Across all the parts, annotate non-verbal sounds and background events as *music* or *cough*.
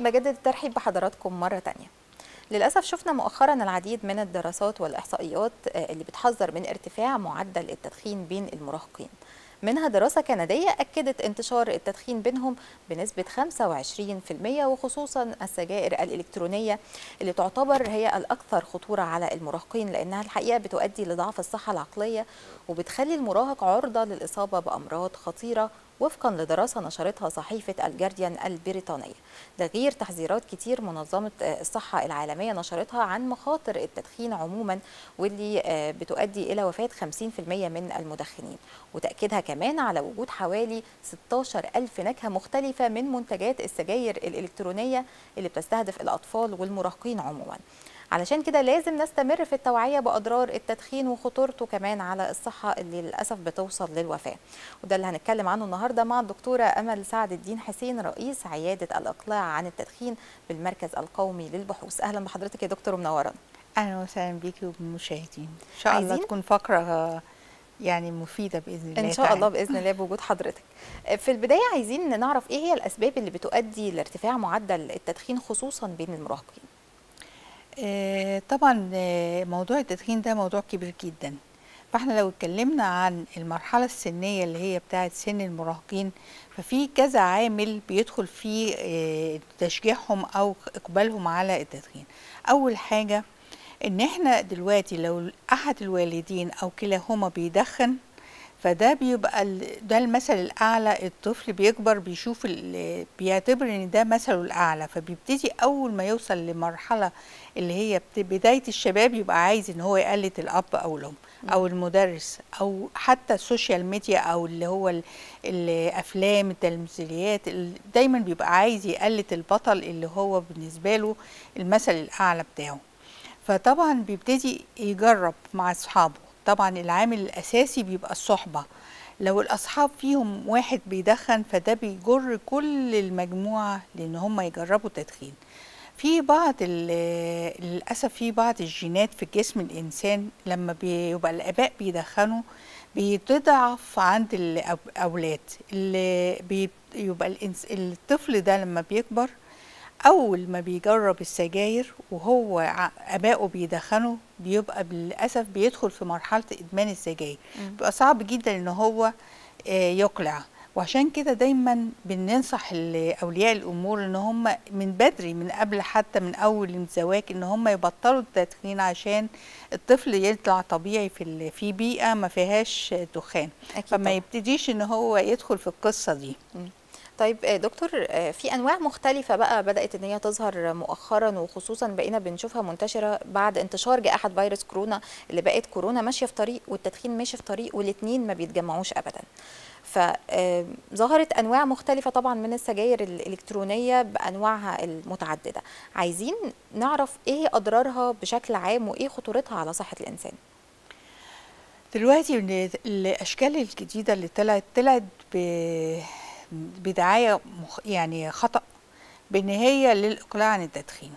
بجدد الترحيب بحضراتكم مرة تانية. للأسف شفنا مؤخرا العديد من الدراسات والإحصائيات اللي بتحذر من ارتفاع معدل التدخين بين المراهقين. منها دراسة كندية أكدت انتشار التدخين بينهم بنسبة 25% وخصوصا السجائر الإلكترونية اللي تعتبر هي الأكثر خطورة على المراهقين لأنها الحقيقة بتؤدي لضعف الصحة العقلية وبتخلي المراهق عرضة للإصابة بأمراض خطيرة وفقا لدراسة نشرتها صحيفة الجارديان البريطانية. ده غير تحذيرات كتير منظمة الصحة العالمية نشرتها عن مخاطر التدخين عموما واللي بتؤدي إلى وفاة 50% من المدخنين. وتأكيدها كمان على وجود حوالي 16 ألف نكهة مختلفة من منتجات السجاير الإلكترونية اللي بتستهدف الأطفال والمراهقين عموما. علشان كده لازم نستمر في التوعية بأضرار التدخين وخطورته كمان على الصحة اللي للأسف بتوصل للوفاة. وده اللي هنتكلم عنه النهاردة مع الدكتورة أمل سعد الدين حسين رئيس عيادة الإقلاع عن التدخين بالمركز القومي للبحوث. أهلا بحضرتك يا دكتور ومنورانا أهلا وسهلا بيكي وبالمشاهدين. إن شاء الله تكون فقرة يعني مفيدة بإذن الله إن شاء الله بإذن الله بوجود حضرتك. في البداية عايزين نعرف إيه هي الأسباب اللي بتؤدي لارتفاع معدل التدخين خصوصا بين المراهقين؟ طبعا موضوع التدخين ده موضوع كبير جدا. فإحنا لو اتكلمنا عن المرحلة السنية اللي هي بتاعت سن المراهقين ففي كذا عامل بيدخل في تشجيعهم أو إقبالهم على التدخين. أول حاجة إن إحنا دلوقتي لو أحد الوالدين أو كلاهما بيدخن فده بيبقى ده المثل الأعلى الطفل بيكبر بيشوف بيعتبر إن ده مثله الأعلى فبيبتدي أول ما يوصل لمرحلة اللي هي بداية الشباب يبقى عايز إن هو يقلد الأب أو الأم أو المدرس أو حتى ال social media أو اللي هو الأفلام التمثيليات دايما بيبقى عايز يقلد البطل اللي هو بالنسبة له المثل الأعلى بتاعه. فطبعا بيبتدي يجرب مع أصحابه. طبعا العامل الأساسي بيبقى الصحبة. لو الأصحاب فيهم واحد بيدخن فده بيجر كل المجموعة لإن هم يجربوا التدخين. في بعض للأسف في بعض الجينات في جسم الإنسان لما بيبقى الآباء بيدخنوا بتضعف عند الاولاد اللي بيبقى الطفل ده لما بيكبر أول ما بيجرب السجاير وهو أبائه بيدخنوا بيبقى للاسف بيدخل في مرحلة إدمان السجاير. بيبقى صعب جدا إن هو يقلع. وعشان كده دايما بننصح أولياء الأمور إن هم من بدري من قبل حتى من أول الزواج إن هم يبطلوا التدخين عشان الطفل يطلع طبيعي في في بيئة ما فيهاش دخان. فما يبتديش إن هو يدخل في القصة دي. م. طيب دكتور في أنواع مختلفة بقى بدأت إن هي تظهر مؤخرا وخصوصا بقينا بنشوفها منتشرة بعد انتشار جائحة فيروس كورونا اللي بقت كورونا ماشية في طريق والتدخين ماشي في طريق والاثنين ما بيتجمعوش ابدا. فظهرت أنواع مختلفة طبعا من السجاير الإلكترونية بأنواعها المتعددة. عايزين نعرف إيه أضرارها بشكل عام وإيه خطورتها على صحة الإنسان؟ دلوقتي الأشكال الجديدة اللي طلعت طلعت بدعاية يعني خطأ بان هي للإقلاع عن التدخين.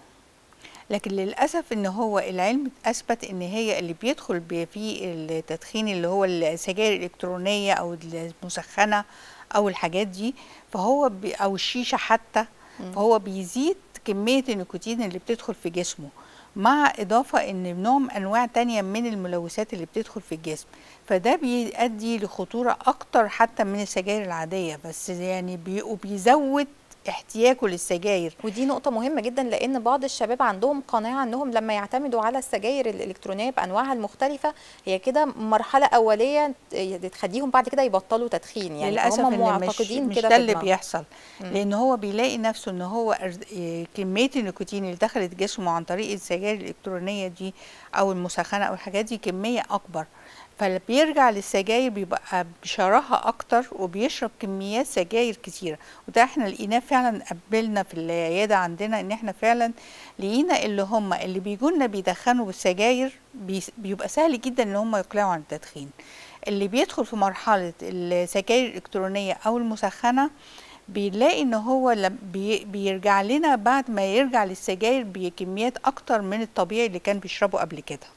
لكن للأسف إن هو العلم أثبت إن هي اللي بيدخل في التدخين اللي هو السجاير الإلكترونية أو المسخنة أو الحاجات دي فهو أو الشيشة حتى فهو بيزيد كمية النيكوتين اللي بتدخل في جسمه. مع إضافة إن نوع أنواع تانية من الملوثات اللي بتدخل في الجسم فده بيؤدي لخطورة أكتر حتى من السجاير العادية بس يعني بيزود احتياجه للسجاير. ودي نقطة مهمة جدا لأن بعض الشباب عندهم قناعة أنهم لما يعتمدوا على السجاير الإلكترونية بأنواعها المختلفة هي كده مرحلة أولية تخليهم بعد كده يبطلوا تدخين يعني. للأسف هم معتقدين مش, مش ده اللي بيحصل. م. لأن هو بيلاقي نفسه أن هو كمية النيكوتين اللي دخلت جسمه عن طريق السجاير الإلكترونية دي أو المسخنة أو الحاجات دي كمية أكبر. فبيرجع للسجاير بيبقى بشراهة أكتر وبيشرب كميات سجاير كتيرة. وده إحنا لقيناه فعلا قبلنا في العيادة عندنا إن إحنا فعلا لقينا اللي هم اللي بيجولنا بيدخنوا بالسجاير بيبقى سهل جدا إن هم يقلعوا عن التدخين. اللي بيدخل في مرحلة السجاير الإلكترونية أو المسخنة بيلاقي إن هو بي بيرجع لنا بعد ما يرجع للسجاير بكميات أكتر من الطبيعي اللي كان بيشربه قبل كده.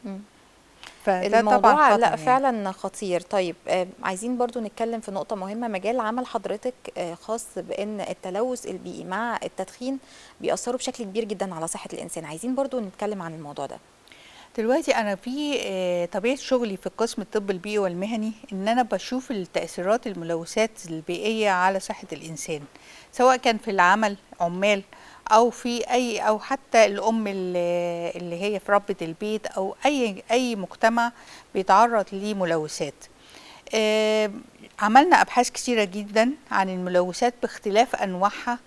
فده الموضوع طبعا لأ يعني. فعلا خطير. طيب آه، عايزين برضو نتكلم في نقطة مهمة. مجال عمل حضرتك آه، خاص بأن التلوث البيئي مع التدخين بيأثروا بشكل كبير جدا على صحة الإنسان. عايزين برضو نتكلم عن الموضوع ده. دلوقتي أنا في آه، طبيعة شغلي في قسم الطب البيئي والمهني إن أنا بشوف التأثيرات الملوثات البيئية على صحة الإنسان سواء كان في العمل عمال. أو في أي أو حتى الأم اللي هي في ربة البيت أو أي أي مجتمع بيتعرض لملوثات. عملنا أبحاث كثيره جدا عن الملوثات باختلاف أنواعها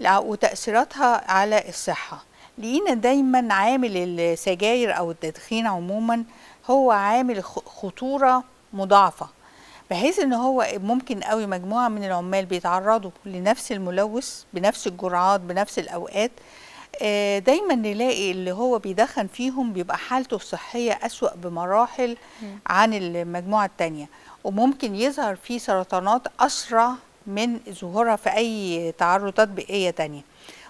وتأثيراتها على الصحة. لقينا دايما عامل السجاير أو التدخين عموما هو عامل خطورة مضاعفة. بحيث إن هو ممكن قوي مجموعة من العمال بيتعرضوا لنفس الملوث بنفس الجرعات بنفس الأوقات آه، دايما نلاقي اللي هو بيدخن فيهم بيبقى حالته الصحية أسوأ بمراحل عن المجموعة التانية. وممكن يظهر فيه سرطانات أسرع من ظهورها في أي تعرضات بيئية تانية.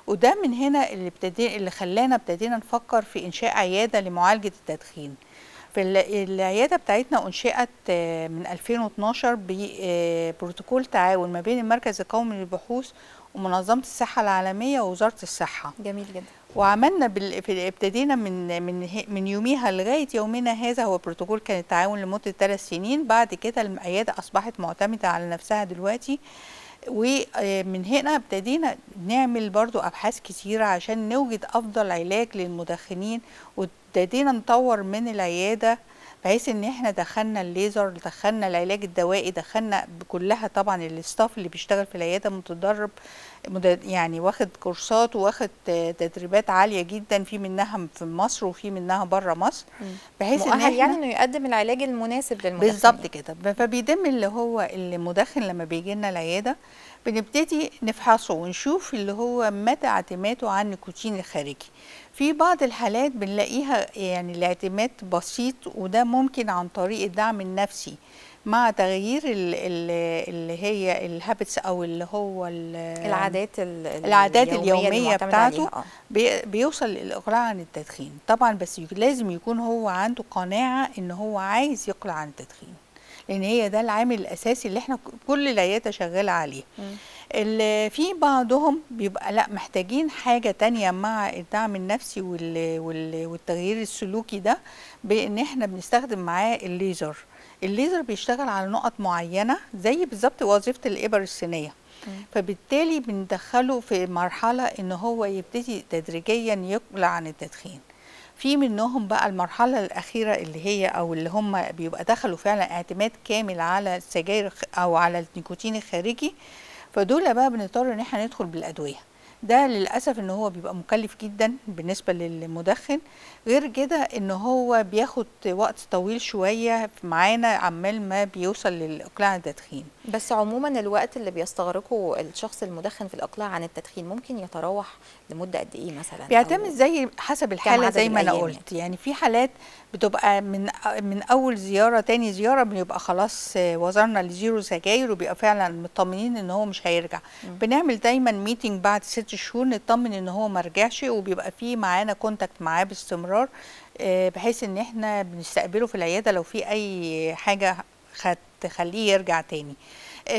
وده من هنا اللي ابتدي اللي خلانا ابتدينا نفكر في إنشاء عيادة لمعالجة التدخين. في ال- العيادة بتاعتنا أنشئت آه، من 2012 ببروتوكول تعاون ما بين المركز القومي للبحوث ومنظمة الصحة العالمية ووزارة الصحة. جميل جدا. وعملنا بال... ابتدينا من من من يوميها لغاية يومنا هذا. هو بروتوكول كان التعاون لمدة ثلاث سنين. بعد كده العيادة أصبحت معتمدة على نفسها دلوقتي. ومن هنا ابتدينا نعمل برضو أبحاث كتيرة عشان نوجد أفضل علاج للمدخنين وابتدينا نطور من العيادة بحيث إن إحنا دخلنا الليزر دخلنا العلاج الدوائي دخلنا كلها طبعا الاستاف اللي بيشتغل في العيادة متدرب يعني واخد كورسات واخد تدريبات عالية جدا في منها في مصر وفي منها بره مصر بحيث إن مؤهل إحنا يعني إنه يقدم العلاج المناسب للمدخنين بالظبط كده. فبيتم اللي هو المدخن لما بيجي لنا العيادة. بنبتدي نفحصه ونشوف اللي هو مدى اعتماده على النيكوتين الخارجي. في بعض الحالات بنلاقيها يعني الاعتماد بسيط وده ممكن عن طريق الدعم النفسي. مع تغيير ال- ال- اللي هي الهابتس أو اللي هو ال- العادات ال- العادات اللي اليومية بتاعته عليها. آه. بي- بيوصل للإقلاع عن التدخين طبعا بس لازم يكون هو عنده قناعة إن هو عايز يقلع عن التدخين لأن هي ده العامل الأساسي اللي إحنا كل العيادة شغالة عليه مم. ال- في بعضهم بيبقى لأ محتاجين حاجة تانية مع الدعم النفسي وال وال والتغيير السلوكي ده بإن إحنا بنستخدم معاه الليزر الليزر بيشتغل على نقط معينة زي بالظبط وظيفة الإبر السينية مم. فبالتالي بندخله في مرحلة إن هو يبتدي تدريجيا يقلع عن التدخين. في منهم بقى المرحلة الأخيرة اللي هي أو اللي هم بيبقى دخلوا فعلا اعتماد كامل على السجاير أو على النيكوتين الخارجي. فدول بقى بنضطر إن إحنا ندخل بالأدوية. ده للأسف إن هو بيبقى مكلف جدا بالنسبة للمدخن. غير كده إن هو بياخد وقت طويل شوية معانا عمال ما بيوصل للإقلاع عن التدخين. بس عموما الوقت اللي بيستغرقه الشخص المدخن في الإقلاع عن التدخين ممكن يتراوح لمدة قد إيه مثلا؟ بيعتمد زي حسب الحالة زي ما أنا قلت. يعني. في حالات بتبقى من من أول زيارة تاني زيارة بنبقى خلاص وصلنا ل zero سجاير وبيبقى فعلا مطمنين إن هو مش هيرجع. مم. بنعمل دايما meeting بعد ست شهور نطمن إن هو ما رجعش وبيبقى في معانا contact معاه باستمرار آه، بحيث إن إحنا بنستقبله في العيادة لو في أي حاجة هتخليه يرجع تاني.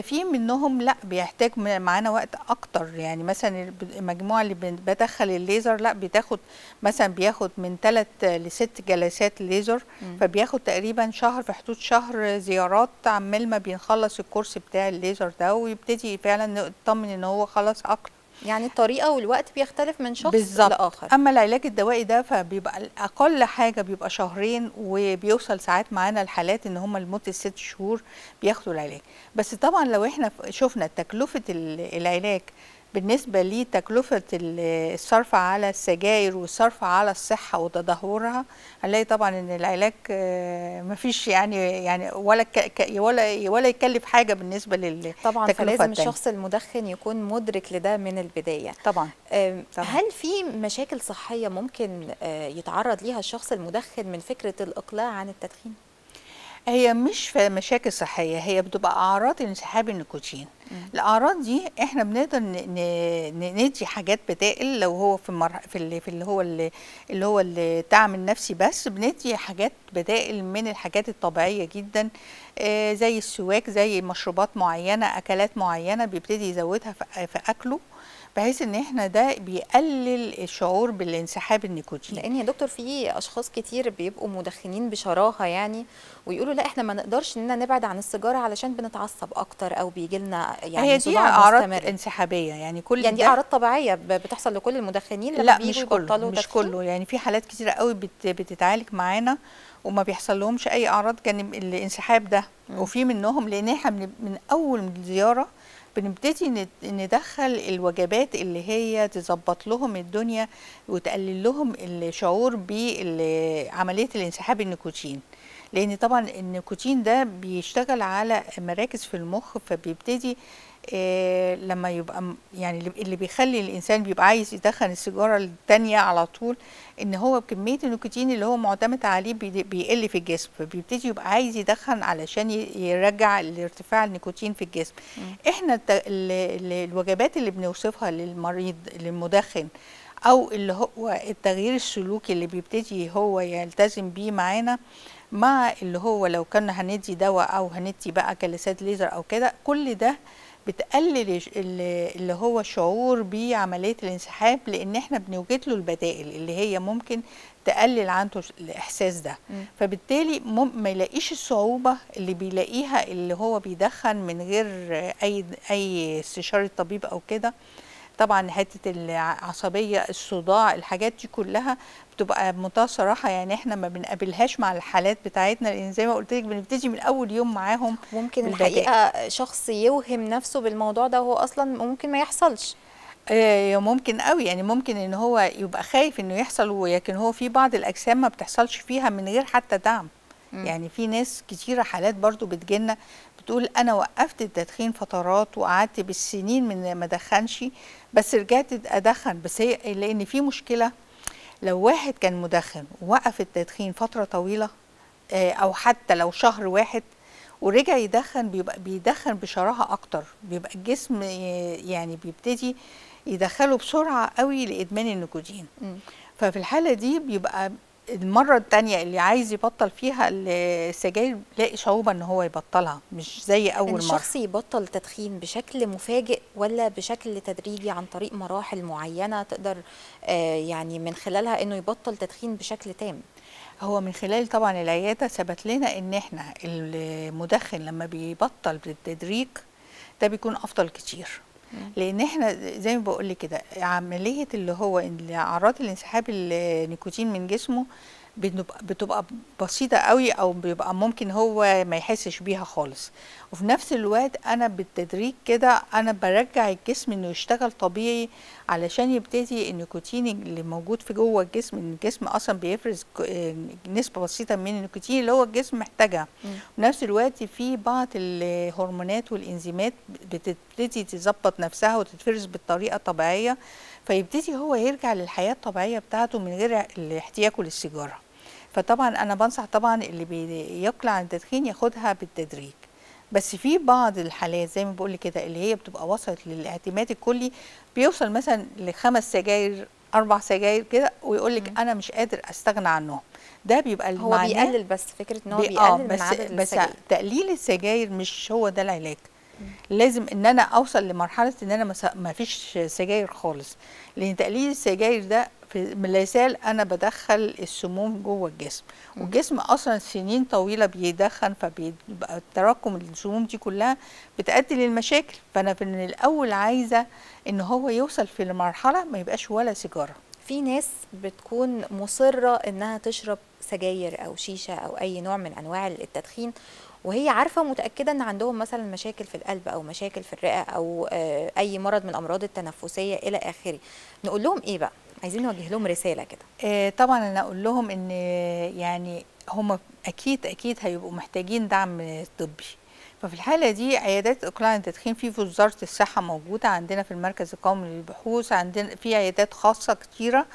في منهم لا بيحتاج معانا وقت أكتر. يعني مثلا المجموعة اللي بدخل الليزر لا بتاخد مثلا بياخد من ثلاث لست جلسات ليزر. فبياخد تقريبا شهر في حدود شهر زيارات عمال ما بنخلص الكورس بتاع الليزر ده ويبتدي فعلا نطمن إن هو خلاص اقلع يعني الطريقة والوقت بيختلف من شخص بالظبط. لآخر. أما العلاج الدوائي ده فبيبقى أقل حاجة بيبقى شهرين وبيوصل ساعات معانا الحالات إن هم لمدة ست شهور بياخدوا العلاج. بس طبعا لو إحنا شفنا تكلفة ال- العلاج بالنسبة لتكلفة ال- الصرف على السجاير والصرف على الصحة وتدهورها هنلاقي طبعا إن العلاج آه، مفيش يعني يعني ولا ولا ولا يكلف حاجة بالنسبة لل طبعا فلازم. الشخص المدخن يكون مدرك لده من البداية طبعا طبعاً. هل في مشاكل صحية ممكن آه، يتعرض ليها الشخص المدخن من فكرة الإقلاع عن التدخين؟ هي مش في مشاكل صحية هي بتبقى أعراض انسحاب النيكوتين. الأعراض دي إحنا بنقدر ندي حاجات بدائل لو هو في المر... في اللي, في اللي هو اللي, اللي هو الدعم النفسي بس بندي حاجات بدائل من الحاجات الطبيعية جدا. آه زي السواك زي مشروبات معينة أكلات معينة بيبتدي يزودها في, في أكله. بحيث إن إحنا ده بيقلل الشعور بالانسحاب النيكوتين لأن يا دكتور في أشخاص كتير بيبقوا مدخنين بشراهة يعني ويقولوا لا إحنا ما نقدرش إننا نبعد عن السيجارة علشان بنتعصب أكتر أو بيجي لنا يعني هي دي أعراض مستمر. انسحابية يعني كل يعني دي ده أعراض طبيعية بتحصل لكل المدخنين لما لا مش كله مش؟ كله يعني في حالات كتيرة قوي بت بتتعالج معانا وما بيحصل لهمش أي أعراض جانب الانسحاب ده مم. وفي منهم لأن إحنا من, من أول من الزياره بنبتدي ند- ندخل الوجبات اللي هي تظبط لهم الدنيا وتقلل لهم الشعور بعمليه الانسحاب النيكوتين. لأن طبعا النيكوتين ده بيشتغل على مراكز في المخ فبيبتدي آه لما يبقى م- يعني اللي- بيخلي الإنسان بيبقى عايز يدخن السيجارة التانية على طول إن هو كميه النيكوتين اللي هو معتمد عليه بي- بيقل في الجسم فبيبتدي يبقى عايز يدخن علشان يرجع الارتفاع النيكوتين في الجسم. إحنا ال- ال- الوجبات اللي بنوصفها للمريض للمدخن أو اللي هو التغيير السلوكي اللي بيبتدي هو يلتزم بيه معانا مع اللي هو لو كنا هندي دواء أو هندي بقى جلسات ليزر أو كده كل ده بتقلل اللي هو الشعور بعملية الانسحاب لأن إحنا بنوجد له البدائل اللي هي ممكن تقلل عنده الإحساس ده مم. فبالتالي ما يلاقيش الصعوبة اللي بيلاقيها اللي هو بيدخن من غير أي أي استشارة طبيب أو كده طبعا حتة العصبية الصداع الحاجات دي كلها بتبقى بمنتهى الصراحه يعني إحنا ما بنقابلهاش مع الحالات بتاعتنا لأن زي ما قلت لك بنبتدي من أول يوم معاهم ممكن. الحقيقة شخص يوهم نفسه بالموضوع ده وهو أصلا ممكن ما يحصلش. آه، ممكن قوي. يعني ممكن إن هو يبقى خايف إنه يحصل ولكن هو في بعض الأجسام ما بتحصلش فيها من غير حتى دعم. مم. يعني في ناس كتيرة حالات برضو بتجيلنا بتقول أنا وقفت التدخين فترات وقعدت بالسنين من ما ادخنش بس رجعت أدخن بس هي لأن في مشكلة لو واحد كان مدخن ووقف التدخين فترة طويلة آه، أو حتى لو شهر واحد ورجع يدخن بيبقى بيدخن بشراهة أكتر بيبقى الجسم يعني بيبتدي يدخله بسرعة قوي لإدمان النيكوتين. ففي الحالة دي بيبقى المرة التانية اللي عايز يبطل فيها السجاير بيلاقي صعوبة إن هو يبطلها مش زي أول مرة الشخص يبطل تدخين بشكل مفاجئ ولا بشكل تدريجي عن طريق مراحل معينة تقدر آه، يعني من خلالها إنه يبطل تدخين بشكل تام هو من خلال طبعا العيادة ثبت لنا إن إحنا المدخن لما بيبطل بالتدريج ده بيكون أفضل كتير. لأن إحنا زي ما بقول لك كده عملية اللي هو اعراض الانسحاب النيكوتين من جسمه بتبقى, بسيطة قوي أو بيبقى ممكن هو ما يحسش بيها خالص. وفي نفس الوقت أنا بالتدريج كده أنا برجع الجسم إنه يشتغل طبيعي علشان يبتدي النيكوتين اللي موجود في جوه الجسم إن الجسم أصلا بيفرز آه، نسبة بسيطة من النيكوتين اللي هو الجسم محتاجها. مم. في نفس الوقت في بعض الهرمونات والإنزيمات بتبتدي تظبط نفسها وتتفرز بالطريقة الطبيعية فيبتدي هو يرجع للحياة الطبيعية بتاعته من غير احتياجه للسيجارة. فطبعا أنا بنصح طبعا اللي بيقلع عن التدخين ياخدها بالتدريج. بس في بعض الحالات زي ما بقول كده اللي هي بتبقى وصلت للاعتماد الكلي بيوصل مثلا لخمس سجاير أربع سجاير كده ويقول لك. أنا مش قادر أستغنى عنهم. ده بيبقى هو بيقلل بس فكرة إن هو بي- بيقلل بس من عدد بس السجاير. تقليل السجاير مش هو ده العلاج. لازم إن أنا أوصل لمرحلة إن أنا ما فيش سجاير خالص. لأن تقليل السجاير ده في مثال أنا بدخل السموم جوه الجسم. والجسم أصلا سنين طويلة بيدخن فبيبقى تراكم السموم دي كلها بتؤدي للمشاكل. فأنا من الأول عايزة إن هو يوصل في المرحله ما يبقاش ولا سيجارة. في ناس بتكون مصرة إنها تشرب سجاير أو شيشة أو أي نوع من أنواع التدخين وهي عارفة ومتأكدة إن عندهم مثلا مشاكل في القلب أو مشاكل في الرئة أو آه، أي مرض من الأمراض التنفسية إلى آخره. نقول لهم إيه بقى؟ عايزين نوجه لهم رسالة كده. آه، طبعا أنا أقول لهم إن يعني هم أكيد أكيد هيبقوا محتاجين دعم طبي. ففي الحالة دي عيادات إقلاع التدخين في وزارة الصحة موجودة عندنا في المركز القومي للبحوث عندنا في عيادات خاصة كتيرة.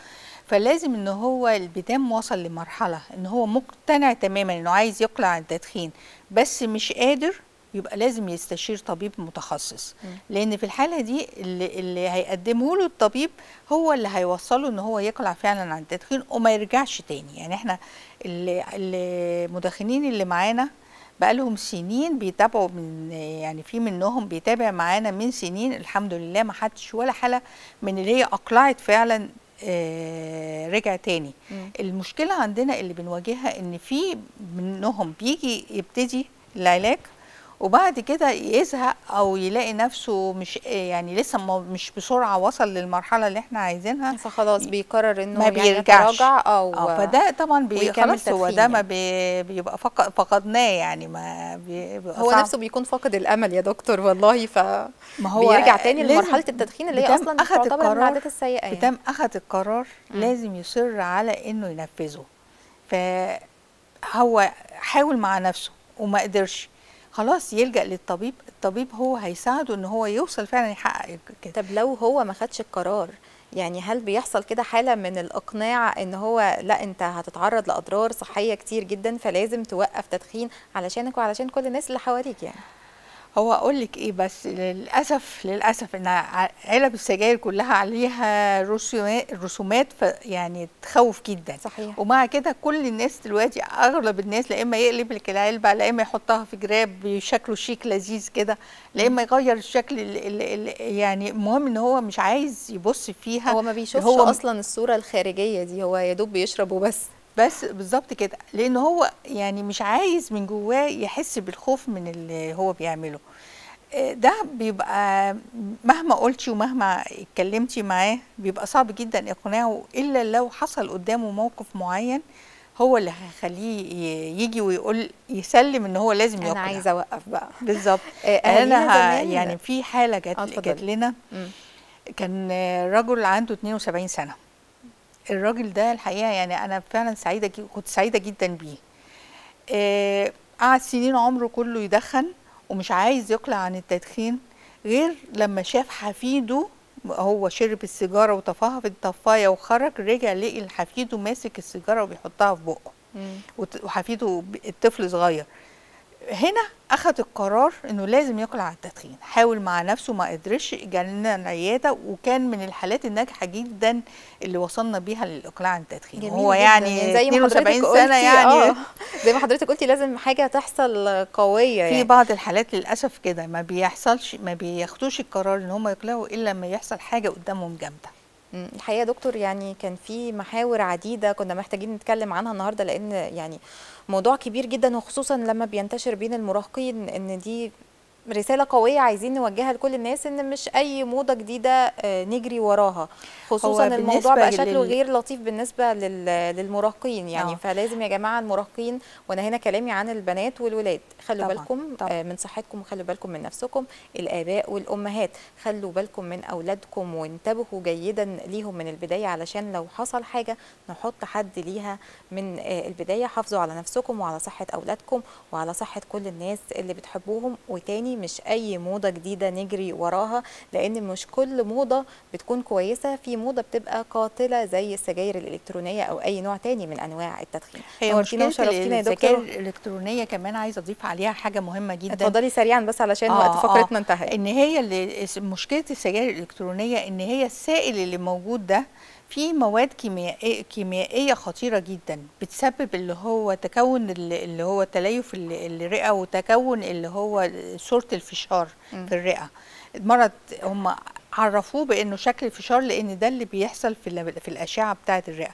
فلازم إن هو البدام وصل لمرحلة إن هو مقتنع تماما إنه عايز يقلع التدخين بس مش قادر يبقى لازم يستشير طبيب متخصص. لأن في الحالة دي اللي, اللي هيقدمه له الطبيب هو اللي هيوصله إن هو يقلع فعلا عن التدخين وما يرجعش تاني يعني إحنا اللي- المدخنين اللي معانا بقالهم سنين بيتابعوا من يعني في منهم بيتابع معانا من سنين الحمد لله ما حدش ولا حالة من اللي هي أقلعت فعلا آه، رجع تاني مم. المشكلة عندنا اللي بنواجهها إن في منهم بيجي يبتدي العلاج وبعد كده يزهق أو يلاقي نفسه مش يعني لسه مش بسرعة وصل للمرحلة اللي إحنا عايزينها فخلاص بيقرر إنه ما يعني بيرجعش. يتراجع أو آه فده طبعا بي ويكمل خلاص هو ده ما يعني. بي بيبقى فق- فقدناه يعني ما بي- بيبقى هو صعب. نفسه بيكون فاقد الأمل يا دكتور والله ف ما هو بيرجع تاني لمرحلة التدخين اللي هي أصلا تعتبر من العادات السيئة يعني. بتم اخذ القرار مم. لازم يصر على إنه ينفذه فهو حاول مع نفسه وما قدرش خلاص يلجأ للطبيب الطبيب هو هيساعده إن هو يوصل فعلا يحقق كده. طب لو هو ما خدش القرار يعني هل بيحصل كده حالة من الإقناع إن هو لأ أنت هتتعرض لأضرار صحية كتير جدا فلازم توقف تدخين علشانك وعلشان كل الناس اللي حواليك يعني؟ هو أقول لك إيه بس للأسف للأسف إن علب السجاير كلها عليها رسومات يعني تخوف جدا. صحيح. ومع كده كل الناس دلوقتي أغلب الناس لا إما يقلب لك العلبة لا إما يحطها في جراب بشكله شيك لذيذ كده لا إما يغير الشكل ال ال ال يعني المهم إن هو مش عايز يبص فيها. هو ما بيشوفش هو- أصلا الصورة الخارجية دي هو يا دوب بيشرب وبس. بس بالظبط كده لأن هو يعني مش عايز من جواه يحس بالخوف من اللي هو بيعمله. آه، ده بيبقى مهما قلتي ومهما اتكلمتي معاه بيبقى صعب جدا إقناعه إلا لو حصل قدامه موقف معين هو اللي هيخليه يجي ويقول يسلم إن هو لازم يقنع. عايزة أوقف بقى. بالظبط. *laughs* آه، أنا يعني في حالة جات اتفضلي. لنا. كان رجل عنده 72 سنة. الراجل ده الحقيقة يعني أنا فعلا سعيدة جي- كنت سعيدة جدا بيه. آه، قعد سنين عمره كله يدخن ومش عايز يقلع عن التدخين غير لما شاف حفيده هو شرب السيجارة وطفاها في الطفاية وخرج رجع لقي حفيده ماسك السيجارة وبيحطها في بقه. وحفيده الطفل صغير. هنا أخذ القرار إنه لازم يقلع عن التدخين حاول مع نفسه ما قدرش جالنا العياده وكان من الحالات الناجحة جدا اللي وصلنا بيها للاقلاع عن التدخين هو جداً. يعني زي ما 72 حضرتك سنه قلتي يعني آه. زي ما حضرتك قلتي لازم حاجة تحصل قوية في يعني. بعض الحالات للأسف كده ما بيحصلش ما بياخدوش القرار إن هم يقلعوا إلا لما يحصل حاجة قدامهم جامدة. الحقيقة يا دكتور يعني كان في محاور عديدة كنا محتاجين نتكلم عنها النهارده لأن يعني موضوع كبير جدا وخصوصا لما بينتشر بين المراهقين إن دي رسالة قوية عايزين نوجهها لكل الناس إن مش أي موضة جديدة آه، نجري وراها. خصوصا الموضوع بقى شكله لل- غير لطيف بالنسبة لل- للمراهقين. يعني آه. فلازم يا جماعة المراهقين وأنا هنا كلامي عن البنات والولاد. خلوا طبعاً، بالكم طبعاً. آه، من صحتكم وخلوا بالكم من نفسكم الآباء والأمهات. خلوا بالكم من أولادكم وانتبهوا جيدا ليهم من البداية علشان لو حصل حاجة نحط حد ليها من آه، البداية. حافظوا على نفسكم وعلى صحة أولادكم وعلى صحة كل الناس اللي بتحبوهم. وتاني مش أي موضة جديدة نجري وراها لأن مش كل موضة بتكون كويسة. في موضة بتبقى قاتلة زي السجاير الإلكترونية أو أي نوع تاني من أنواع التدخين. هي مشكلة دكتور؟ الإلكترونية كمان عايزة أضيف عليها حاجة مهمة جدا. اتفضلي سريعا بس علشان آه، وقت فقرتنا آه. انتهى إن هي اللي مشكلة السجاير الإلكترونية إن هي السائل اللي موجود ده فيه مواد كيميائيه كيميائية خطيرة جدا بتسبب اللي هو تكون اللي هو تليف ال- الرئة وتكون اللي هو صوره الفشار. في الرئة المرض هم عرفوه بانه شكل الفشار لأن ده اللي بيحصل في في الأشعة بتاعه الرئة.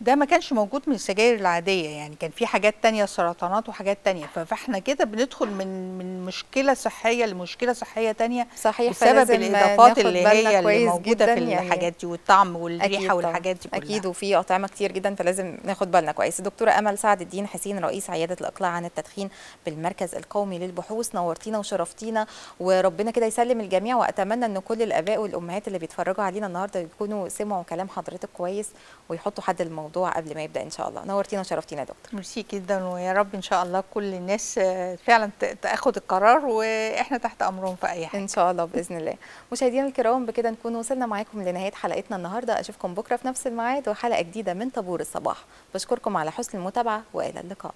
ده ما كانش موجود من السجاير العادية يعني كان في حاجات تانية سرطانات وحاجات تانية. فاحنا كده بندخل من من مشكلة صحية لمشكلة صحية تانية. صحيح بسبب الإضافات اللي هي اللي موجودة في يعني الحاجات دي والطعم والريحة. والحاجات دي كلها. أكيد وفي أطعمة كتير جدا فلازم ناخد بالنا كويس. الدكتورة أمل سعد الدين حسين رئيس عيادة الإقلاع عن التدخين بالمركز القومي للبحوث نورتينا وشرفتينا وربنا كده يسلم الجميع وأتمنى إن كل الآباء والامهات اللي بيتفرجوا علينا النهارده يكونوا سمعوا كلام حضرتك كويس ويحطوا حد الموضوع قبل ما يبدأ إن شاء الله. نورتينا وشرفتينا يا دكتور. ميرسي جدا ويا رب إن شاء الله كل الناس فعلا تأخد القرار وإحنا تحت أمرهم في أي حاجة. إن شاء الله بإذن الله. مشاهدينا الكرام بكده نكون وصلنا معاكم لنهاية حلقتنا النهارده. أشوفكم بكرة في نفس الميعاد وحلقة جديدة من طابور الصباح. بشكركم على حسن المتابعة وإلى اللقاء.